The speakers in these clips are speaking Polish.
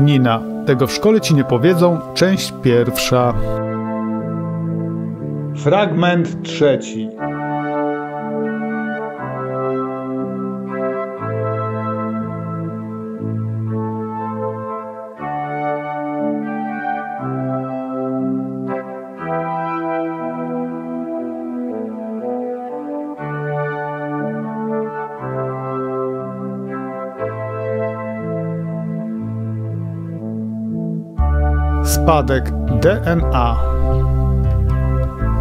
Nina, tego w szkole ci nie powiedzą, część pierwsza. Fragment trzeci. Spadek DNA.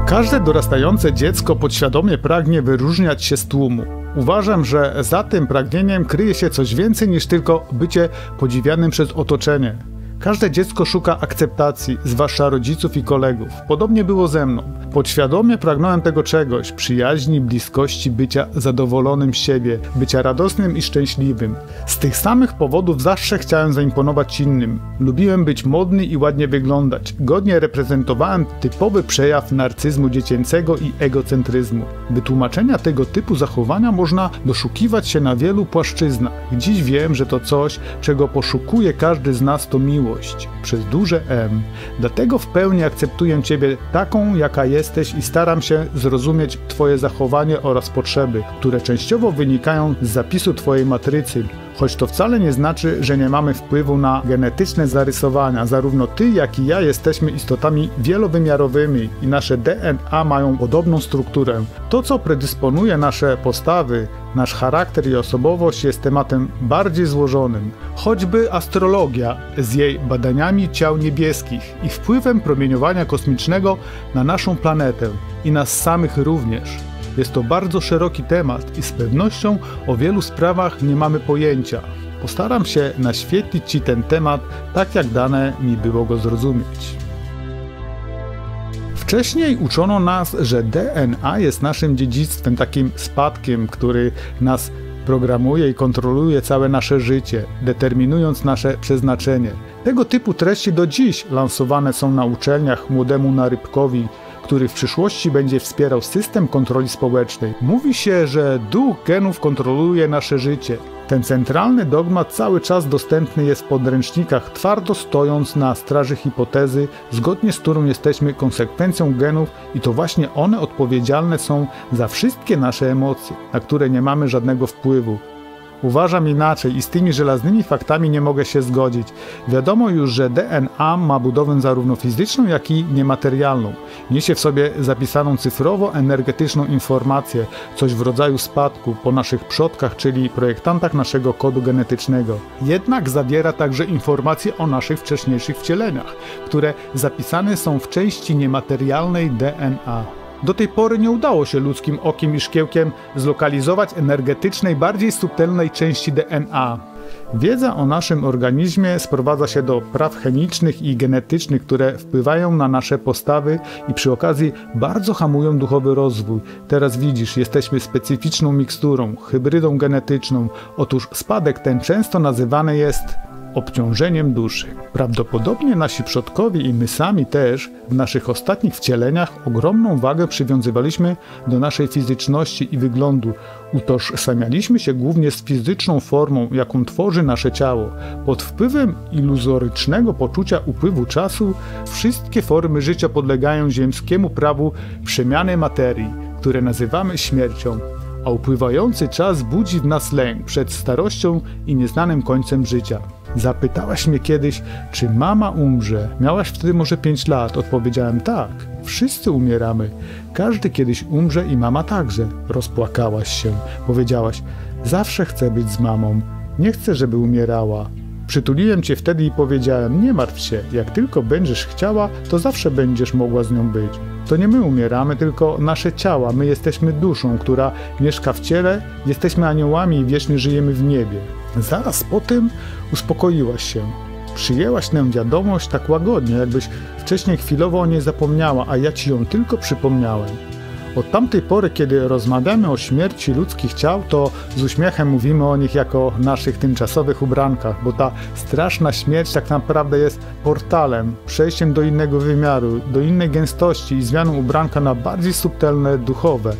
Każde dorastające dziecko podświadomie pragnie wyróżniać się z tłumu. Uważam, że za tym pragnieniem kryje się coś więcej niż tylko bycie podziwianym przez otoczenie. Każde dziecko szuka akceptacji, zwłaszcza rodziców i kolegów. Podobnie było ze mną. Podświadomie pragnąłem tego czegoś przyjaźni, bliskości, bycia zadowolonym z siebie, bycia radosnym i szczęśliwym. Z tych samych powodów zawsze chciałem zaimponować innym. Lubiłem być modny i ładnie wyglądać. Godnie reprezentowałem typowy przejaw narcyzmu dziecięcego i egocentryzmu. Wytłumaczenia tego typu zachowania można doszukiwać się na wielu płaszczyznach. Dziś wiem, że to coś, czego poszukuje każdy z nas, to miłość przez duże M. Dlatego w pełni akceptuję Ciebie taką, jaka jesteś i staram się zrozumieć Twoje zachowanie oraz potrzeby, które częściowo wynikają z zapisu Twojej matrycy, choć to wcale nie znaczy, że nie mamy wpływu na genetyczne zarysowania. Zarówno ty, jak i ja jesteśmy istotami wielowymiarowymi i nasze DNA mają podobną strukturę. To, co predysponuje nasze postawy, nasz charakter i osobowość jest tematem bardziej złożonym. Choćby astrologia z jej badaniami ciał niebieskich i wpływem promieniowania kosmicznego na naszą planetę i nas samych również. Jest to bardzo szeroki temat i z pewnością o wielu sprawach nie mamy pojęcia. Postaram się naświetlić Ci ten temat tak, jak dane mi było go zrozumieć. Wcześniej uczono nas, że DNA jest naszym dziedzictwem, takim spadkiem, który nas programuje i kontroluje całe nasze życie, determinując nasze przeznaczenie. Tego typu treści do dziś lansowane są na uczelniach młodemu narybkowi, który w przyszłości będzie wspierał system kontroli społecznej. Mówi się, że duch genów kontroluje nasze życie. Ten centralny dogmat cały czas dostępny jest w podręcznikach, twardo stojąc na straży hipotezy, zgodnie z którą jesteśmy konsekwencją genów i to właśnie one odpowiedzialne są za wszystkie nasze emocje, na które nie mamy żadnego wpływu. Uważam inaczej i z tymi żelaznymi faktami nie mogę się zgodzić. Wiadomo już, że DNA ma budowę zarówno fizyczną, jak i niematerialną. Niesie w sobie zapisaną cyfrowo-energetyczną informację, coś w rodzaju spadku po naszych przodkach, czyli projektantach naszego kodu genetycznego. Jednak zawiera także informacje o naszych wcześniejszych wcieleniach, które zapisane są w części niematerialnej DNA. Do tej pory nie udało się ludzkim okiem i szkiełkiem zlokalizować energetycznej, bardziej subtelnej części DNA. Wiedza o naszym organizmie sprowadza się do praw chemicznych i genetycznych, które wpływają na nasze postawy i przy okazji bardzo hamują duchowy rozwój. Teraz widzisz, jesteśmy specyficzną miksturą, hybrydą genetyczną. Otóż spadek ten często nazywany jest obciążeniem duszy. Prawdopodobnie nasi przodkowie i my sami też w naszych ostatnich wcieleniach ogromną wagę przywiązywaliśmy do naszej fizyczności i wyglądu. Utożsamialiśmy się głównie z fizyczną formą, jaką tworzy nasze ciało. Pod wpływem iluzorycznego poczucia upływu czasu wszystkie formy życia podlegają ziemskiemu prawu przemiany materii, które nazywamy śmiercią a upływający czas budzi w nas lęk przed starością i nieznanym końcem życia. Zapytałaś mnie kiedyś, czy mama umrze. Miałaś wtedy może 5 lat. Odpowiedziałem tak. Wszyscy umieramy. Każdy kiedyś umrze i mama także. Rozpłakałaś się. Powiedziałaś, zawsze chcę być z mamą. Nie chcę, żeby umierała. Przytuliłem cię wtedy i powiedziałem: Nie martw się, jak tylko będziesz chciała, to zawsze będziesz mogła z nią być. To nie my umieramy, tylko nasze ciała. My jesteśmy duszą, która mieszka w ciele, jesteśmy aniołami i wiecznie żyjemy w niebie. Zaraz po tym uspokoiłaś się. Przyjęłaś tę wiadomość tak łagodnie, jakbyś wcześniej chwilowo o niej zapomniała, a ja ci ją tylko przypomniałem. Od tamtej pory, kiedy rozmawiamy o śmierci ludzkich ciał, to z uśmiechem mówimy o nich jako naszych tymczasowych ubrankach, bo ta straszna śmierć tak naprawdę jest portalem, przejściem do innego wymiaru, do innej gęstości i zmianą ubranka na bardziej subtelne, duchowe.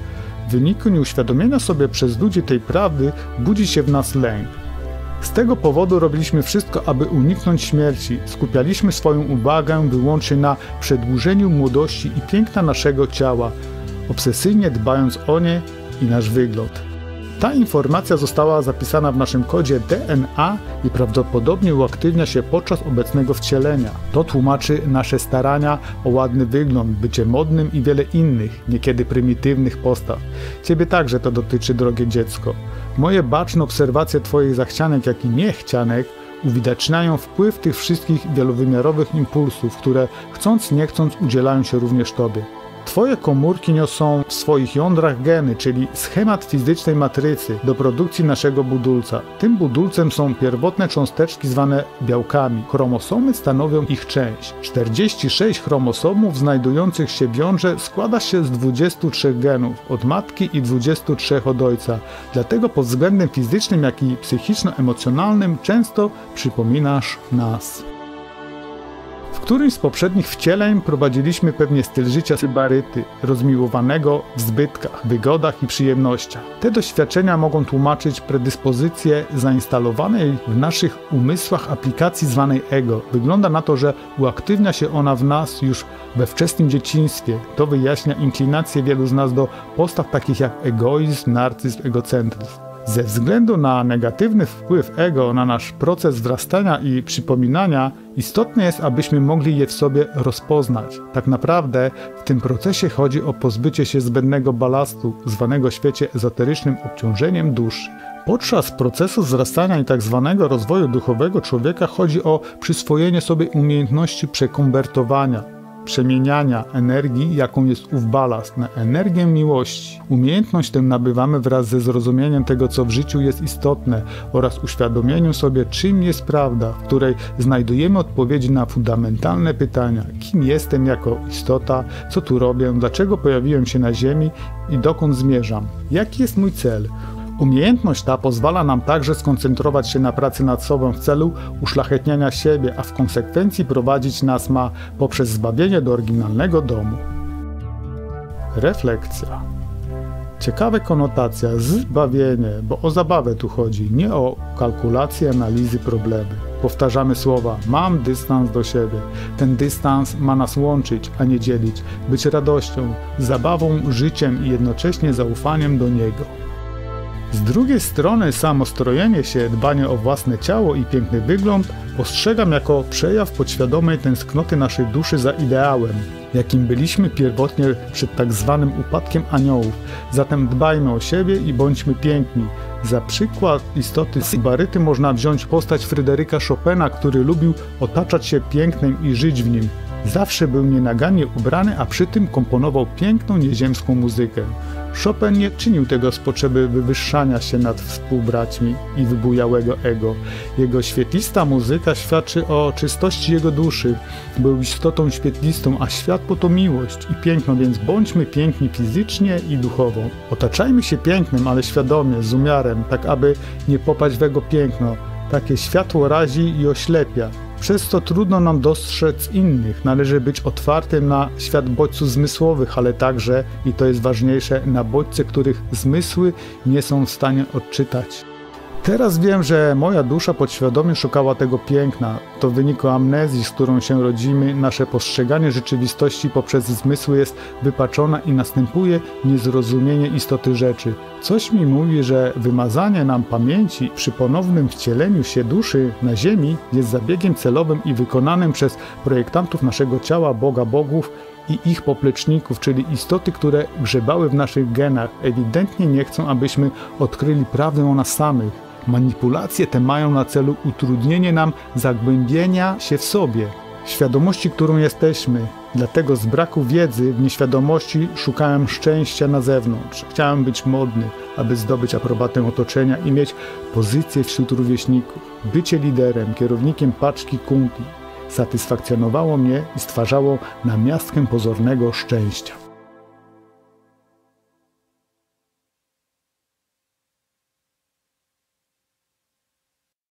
W wyniku nieuświadomienia sobie przez ludzi tej prawdy budzi się w nas lęk. Z tego powodu robiliśmy wszystko, aby uniknąć śmierci. Skupialiśmy swoją uwagę wyłącznie na przedłużeniu młodości i piękna naszego ciała, obsesyjnie dbając o nie i nasz wygląd. Ta informacja została zapisana w naszym kodzie DNA i prawdopodobnie uaktywnia się podczas obecnego wcielenia. To tłumaczy nasze starania o ładny wygląd, bycie modnym i wiele innych, niekiedy prymitywnych postaw. Ciebie także to dotyczy, drogie dziecko. Moje baczne obserwacje Twoich zachcianek, jak i niechcianek uwidaczniają wpływ tych wszystkich wielowymiarowych impulsów, które chcąc nie chcąc udzielają się również Tobie. Twoje komórki niosą w swoich jądrach geny, czyli schemat fizycznej matrycy do produkcji naszego budulca. Tym budulcem są pierwotne cząsteczki zwane białkami. Chromosomy stanowią ich część. 46 chromosomów znajdujących się w jądrze składa się z 23 genów od matki i 23 od ojca. Dlatego pod względem fizycznym, jak i psychiczno-emocjonalnym często przypominasz nas. Którymś z poprzednich wcieleń prowadziliśmy pewnie styl życia sybaryty, rozmiłowanego w zbytkach, wygodach i przyjemnościach. Te doświadczenia mogą tłumaczyć predyspozycję zainstalowanej w naszych umysłach aplikacji zwanej ego. Wygląda na to, że uaktywnia się ona w nas już we wczesnym dzieciństwie. To wyjaśnia inklinację wielu z nas do postaw takich jak egoizm, narcyzm, egocentryzm. Ze względu na negatywny wpływ ego na nasz proces wzrastania i przypominania, istotne jest, abyśmy mogli je w sobie rozpoznać. Tak naprawdę w tym procesie chodzi o pozbycie się zbędnego balastu, zwanego w świecie ezoterycznym obciążeniem duszy. Podczas procesu wzrastania i tak zwanego rozwoju duchowego człowieka chodzi o przyswojenie sobie umiejętności przekonwertowania, przemieniania energii, jaką jest ów balast, na energię miłości. Umiejętność tę nabywamy wraz ze zrozumieniem tego, co w życiu jest istotne oraz uświadomieniem sobie, czym jest prawda, w której znajdujemy odpowiedzi na fundamentalne pytania: kim jestem jako istota, co tu robię, dlaczego pojawiłem się na Ziemi i dokąd zmierzam, jaki jest mój cel. Umiejętność ta pozwala nam także skoncentrować się na pracy nad sobą w celu uszlachetniania siebie, a w konsekwencji prowadzić nas ma poprzez zbawienie do oryginalnego domu. Refleksja. Ciekawe konotacja, zbawienie, bo o zabawę tu chodzi, nie o kalkulację, analizy problemy. Powtarzamy słowa: Mam dystans do siebie. Ten dystans ma nas łączyć, a nie dzielić, być radością, zabawą, życiem i jednocześnie zaufaniem do Niego. Z drugiej strony samostrojenie się, dbanie o własne ciało i piękny wygląd postrzegam jako przejaw podświadomej tęsknoty naszej duszy za ideałem, jakim byliśmy pierwotnie przed tak zwanym upadkiem aniołów. Zatem dbajmy o siebie i bądźmy piękni. Za przykład istoty sybaryty można wziąć postać Fryderyka Chopina, który lubił otaczać się pięknem i żyć w nim. Zawsze był nienagannie ubrany, a przy tym komponował piękną nieziemską muzykę. Chopin nie czynił tego z potrzeby wywyższania się nad współbraćmi i wybujałego ego. Jego świetlista muzyka świadczy o czystości jego duszy. Był istotą świetlistą, a światło to miłość i piękno, więc bądźmy piękni fizycznie i duchowo. Otaczajmy się pięknem, ale świadomie, z umiarem, tak aby nie popaść w jego piękno. Takie światło razi i oślepia. Przez to trudno nam dostrzec innych. Należy być otwartym na świat bodźców zmysłowych, ale także, i to jest ważniejsze, na bodźce, których zmysły nie są w stanie odczytać. Teraz wiem, że moja dusza podświadomie szukała tego piękna. To w wyniku amnezji, z którą się rodzimy, nasze postrzeganie rzeczywistości poprzez zmysły jest wypaczone i następuje niezrozumienie istoty rzeczy. Coś mi mówi, że wymazanie nam pamięci przy ponownym wcieleniu się duszy na Ziemi jest zabiegiem celowym i wykonanym przez projektantów naszego ciała, Boga Bogów i ich popleczników, czyli istoty, które grzebały w naszych genach, ewidentnie nie chcą, abyśmy odkryli prawdę o nas samych. Manipulacje te mają na celu utrudnienie nam zagłębienia się w sobie, świadomości, którą jesteśmy. Dlatego z braku wiedzy w nieświadomości szukałem szczęścia na zewnątrz. Chciałem być modny, aby zdobyć aprobatę otoczenia i mieć pozycję wśród rówieśników. Bycie liderem, kierownikiem paczki kumpli satysfakcjonowało mnie i stwarzało namiastkę pozornego szczęścia.